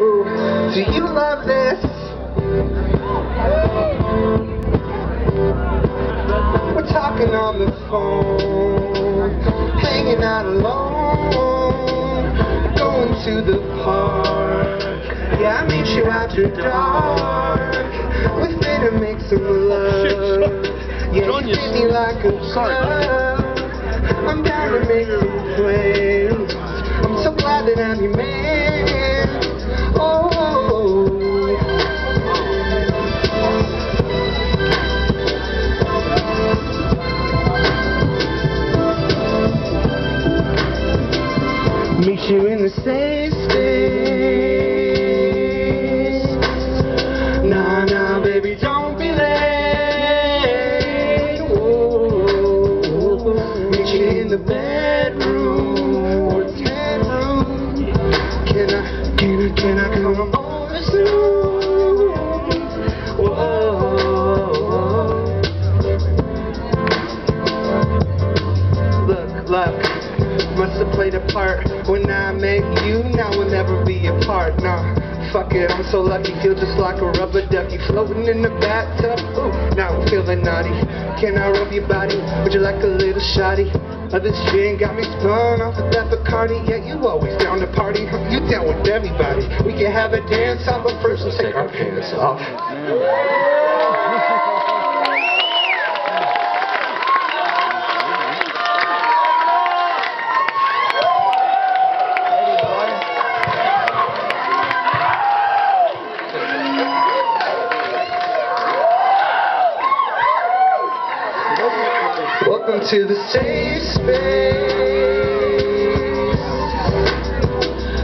Ooh, do you love this? We're talking on the phone, hanging out alone, going to the park. Yeah, I meet you after dark. We finna make some love. Yeah, you treat me like a glove. I'm down to make some plans. I'm so glad that I'm your you in the safe space. Nah, nah, baby, don't be late. Whoa. Meet you in the bedroom or tent room. Can I, can I, can I come over soon? Have played a part when I met you. Now we'll never be apart. Nah, fuck it, I'm so lucky. Feel just like a rubber ducky floating in the bathtub. Ooh, now I'm feeling naughty. Can I rub your body? Would you like a little shotty? Of this gin got me spun off of that Bacardi. Yeah, you always down to party. You down with everybody. We can have a dance off, but first let's take our pants off. Welcome to the safe space.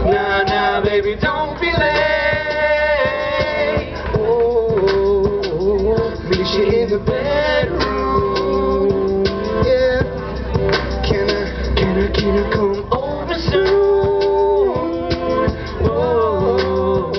Nah, nah, baby, don't be late. Oh, meet you in the bedroom. Yeah. Can I, can I, can I come over soon? Whoa.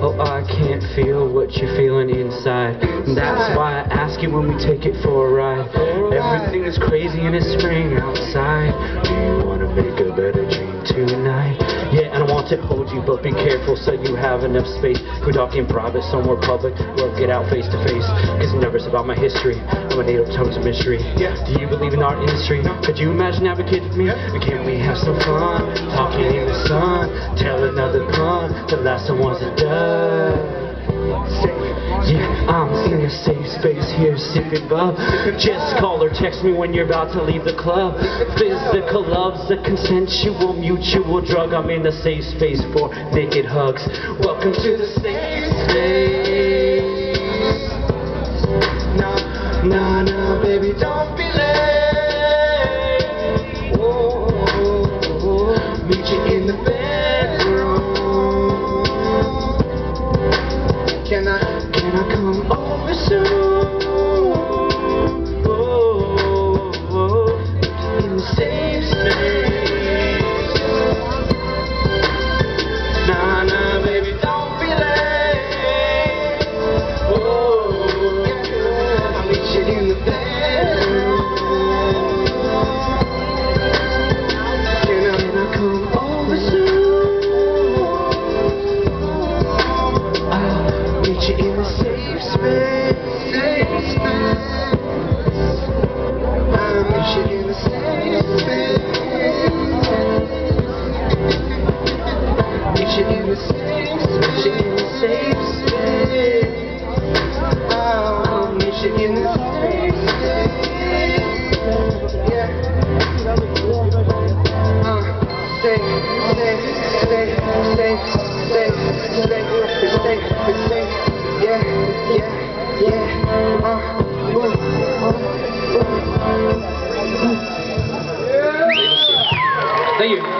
Oh, I can't feel what you're feeling inside. That's why I when we take it for a ride. Everything is crazy and it's spring outside. Do you want to make a better dream tonight? Yeah, and I want to hold you, but be careful so you have enough space. We talk in private, somewhere public, we'll get out face to face. Cause I'm nervous about my history. I'm a native tongues of mystery. Yeah. Do you believe in our industry? Could you imagine having kids with me? Yeah. Can we have some fun? Talking in the sun, tell another pun. The last one was a dud. Safe space here, sipping bub. Just call or text me when you're about to leave the club. Physical love's a consensual, mutual drug. I'm in a safe space for naked hugs. Welcome to the safe space. Nah, nah, nah, baby, don't be late. Whoa, meet you in the bedroom. Can I, I come over soon? The safe safe. Yeah. Uh, safe, safe, safe, safe, safe, safe, safe, safe. Yeah, yeah, yeah. Uh, boom, boom, boom. Thank you.